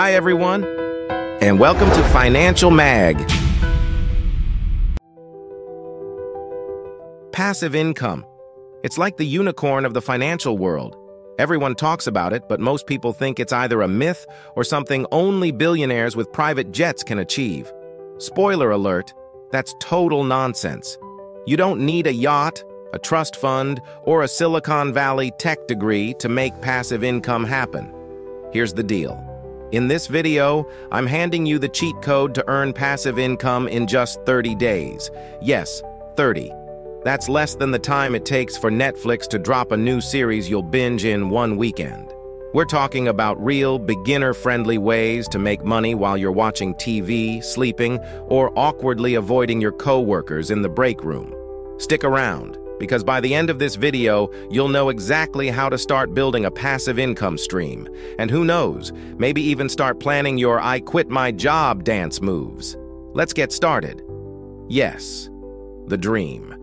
Hi, everyone, and welcome to Financial Mag. Passive income. It's like the unicorn of the financial world. Everyone talks about it, but most people think it's either a myth or something only billionaires with private jets can achieve. Spoiler alert, that's total nonsense. You don't need a yacht, a trust fund, or a Silicon Valley tech degree to make passive income happen. Here's the deal. In this video, I'm handing you the cheat code to earn passive income in just 30 days. Yes, 30. That's less than the time it takes for Netflix to drop a new series you'll binge in one weekend. We're talking about real, beginner-friendly ways to make money while you're watching TV, sleeping, or awkwardly avoiding your coworkers in the break room. Stick around, because by the end of this video, you'll know exactly how to start building a passive income stream. And who knows, maybe even start planning your I quit my job dance moves. Let's get started. Yes, the dream.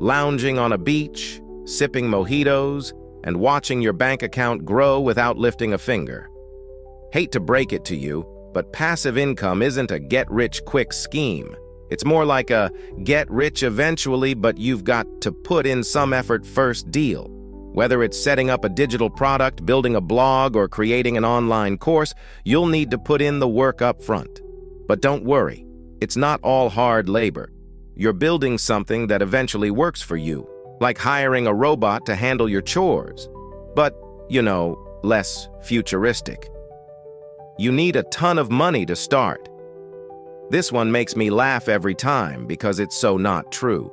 Lounging on a beach, sipping mojitos, and watching your bank account grow without lifting a finger. Hate to break it to you, but passive income isn't a get-rich-quick scheme. It's more like a get rich eventually, but you've got to put in some effort first deal. Whether it's setting up a digital product, building a blog, or creating an online course, you'll need to put in the work up front. But don't worry, it's not all hard labor. You're building something that eventually works for you, like hiring a robot to handle your chores. But, you know, less futuristic. You need a ton of money to start. This one makes me laugh every time because it's so not true.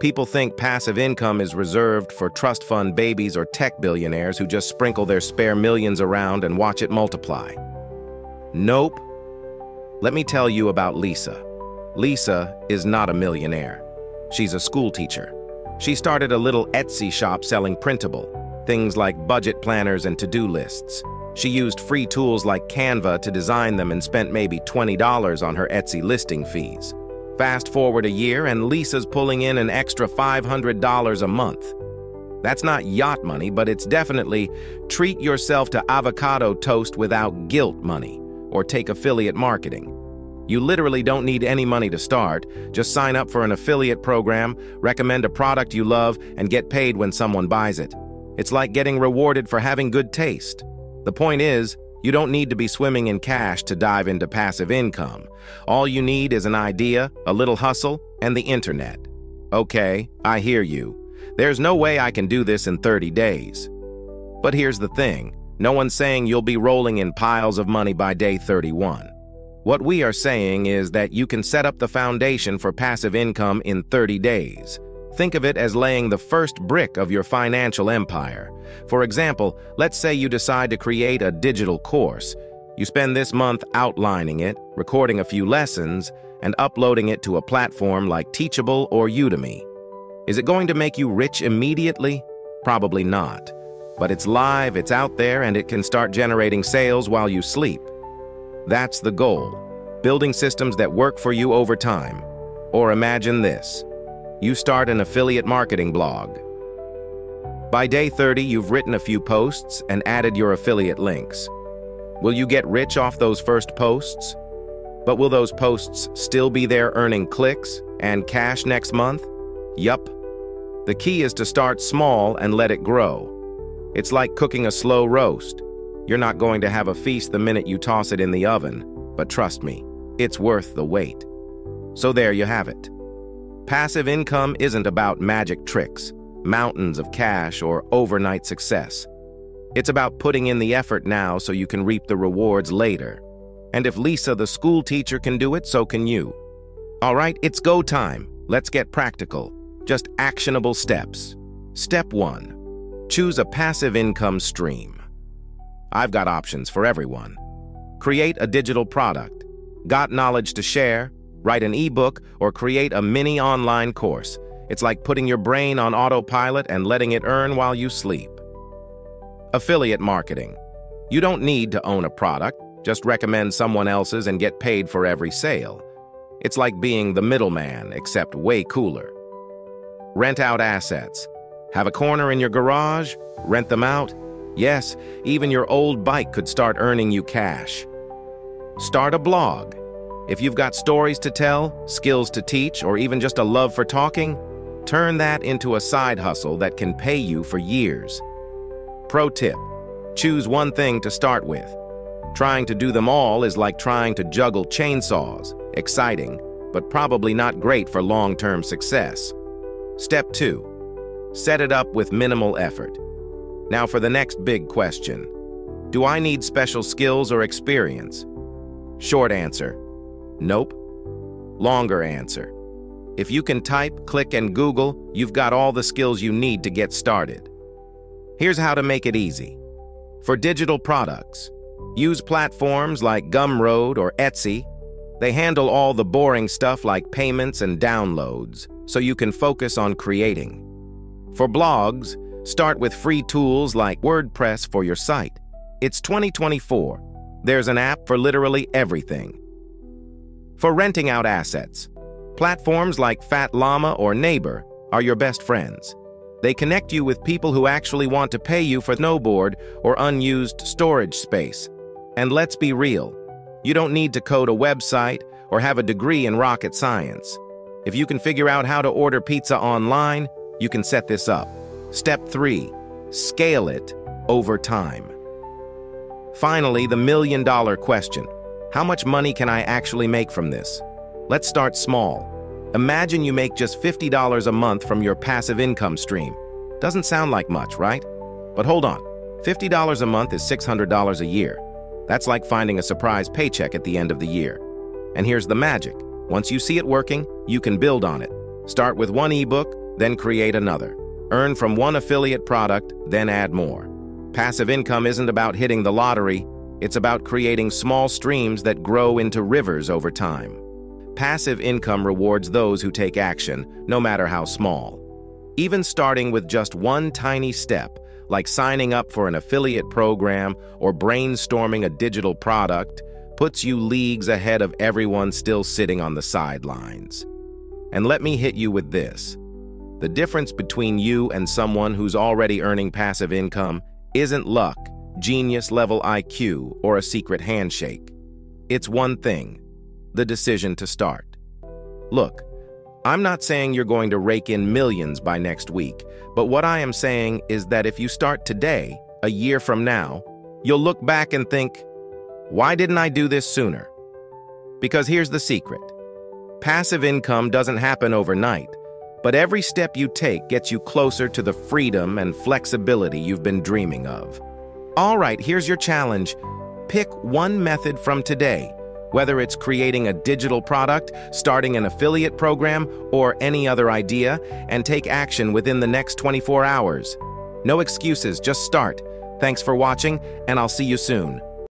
People think passive income is reserved for trust fund babies or tech billionaires who just sprinkle their spare millions around and watch it multiply. Nope. Let me tell you about Lisa. Lisa is not a millionaire. She's a school teacher. She started a little Etsy shop selling printable, things like budget planners and to-do lists. She used free tools like Canva to design them and spent maybe $20 on her Etsy listing fees. Fast forward a year and Lisa's pulling in an extra $500 a month. That's not yacht money, but it's definitely treat yourself to avocado toast without guilt money, or take affiliate marketing. You literally don't need any money to start. Just sign up for an affiliate program, recommend a product you love, and get paid when someone buys it. It's like getting rewarded for having good taste. The point is, you don't need to be swimming in cash to dive into passive income. All you need is an idea, a little hustle, and the internet. Okay, I hear you. There's no way I can do this in 30 days. But here's the thing. No one's saying you'll be rolling in piles of money by day 31. What we are saying is that you can set up the foundation for passive income in 30 days. Think of it as laying the first brick of your financial empire. For example, let's say you decide to create a digital course. You spend this month outlining it, recording a few lessons, and uploading it to a platform like Teachable or Udemy. Is it going to make you rich immediately? Probably not. But it's live, it's out there, and it can start generating sales while you sleep. That's the goal, building systems that work for you over time. Or imagine this. You start an affiliate marketing blog. By day 30, you've written a few posts and added your affiliate links. Will you get rich off those first posts? But will those posts still be there earning clicks and cash next month? Yup. The key is to start small and let it grow. It's like cooking a slow roast. You're not going to have a feast the minute you toss it in the oven, but trust me, it's worth the wait. So there you have it. Passive income isn't about magic tricks, mountains of cash, or overnight success. It's about putting in the effort now so you can reap the rewards later. And if Lisa, the school teacher, can do it, so can you. All right, it's go time. Let's get practical. Just actionable steps. Step 1. Choose a passive income stream. I've got options for everyone. Create a digital product. Got knowledge to share? Write an ebook, or create a mini online course. It's like putting your brain on autopilot and letting it earn while you sleep. Affiliate marketing. You don't need to own a product, just recommend someone else's and get paid for every sale. It's like being the middleman, except way cooler. Rent out assets. Have a corner in your garage? Rent them out? Yes, even your old bike could start earning you cash. Start a blog. If you've got stories to tell, skills to teach, or even just a love for talking, turn that into a side hustle that can pay you for years. Pro tip, choose one thing to start with. Trying to do them all is like trying to juggle chainsaws, exciting, but probably not great for long-term success. Step 2. Set it up with minimal effort. Now for the next big question. Do I need special skills or experience? Short answer. Nope. Longer answer. If you can type, click, and Google, you've got all the skills you need to get started. Here's how to make it easy. For digital products, use platforms like Gumroad or Etsy. They handle all the boring stuff like payments and downloads, so you can focus on creating. For blogs, start with free tools like WordPress for your site. It's 2024. There's an app for literally everything. For renting out assets, platforms like Fat Llama or Neighbor are your best friends. They connect you with people who actually want to pay you for snowboard or unused storage space. And let's be real, you don't need to code a website or have a degree in rocket science. If you can figure out how to order pizza online, you can set this up. Step 3. Scale it over time. Finally, the million dollar question. How much money can I actually make from this? Let's start small. Imagine you make just $50 a month from your passive income stream. Doesn't sound like much, right? But hold on. $50 a month is $600 a year. That's like finding a surprise paycheck at the end of the year. And here's the magic. Once you see it working, you can build on it. Start with one ebook, then create another. Earn from one affiliate product, then add more. Passive income isn't about hitting the lottery, it's about creating small streams that grow into rivers over time. Passive income rewards those who take action, no matter how small. Even starting with just one tiny step, like signing up for an affiliate program or brainstorming a digital product, puts you leagues ahead of everyone still sitting on the sidelines. And let me hit you with this. The difference between you and someone who's already earning passive income isn't luck, genius level IQ, or a secret handshake. It's one thing the decision to start. Look, I'm not saying you're going to rake in millions by next week, but what I am saying is that if you start today, a year from now, you'll look back and think, why didn't I do this sooner? Because here's the secret passive income doesn't happen overnight, but every step you take gets you closer to the freedom and flexibility you've been dreaming of. All right, here's your challenge. Pick one method from today, whether it's creating a digital product, starting an affiliate program, or any other idea, and take action within the next 24 hours. No excuses, just start. Thanks for watching, and I'll see you soon.